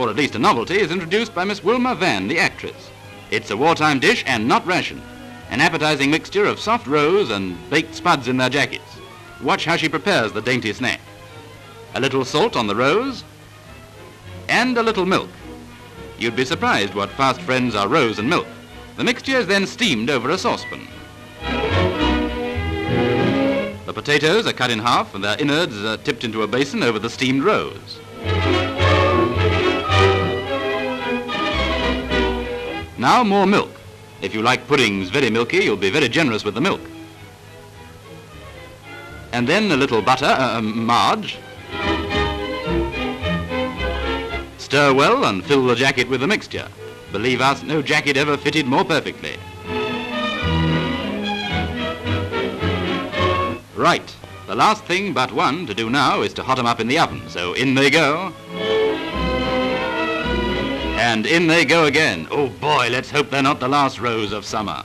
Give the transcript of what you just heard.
or at least a novelty, is introduced by Miss Wilma Vanne, the actress. It's a wartime dish and not ration. An appetizing mixture of soft roes and baked spuds in their jackets. Watch how she prepares the dainty snack. A little salt on the roes, and a little milk. You'd be surprised what fast friends are roes and milk. The mixture is then steamed over a saucepan. The potatoes are cut in half and their innards are tipped into a basin over the steamed roes. Now more milk. If you like puddings very milky, you'll be very generous with the milk. And then a little butter, uh, um, marge. Stir well and fill the jacket with the mixture. Believe us, no jacket ever fitted more perfectly. Right, the last thing but one to do now is to hot 'em up in the oven, so in they go. And in they go again. Oh boy, let's hope they're not the last rose of summer.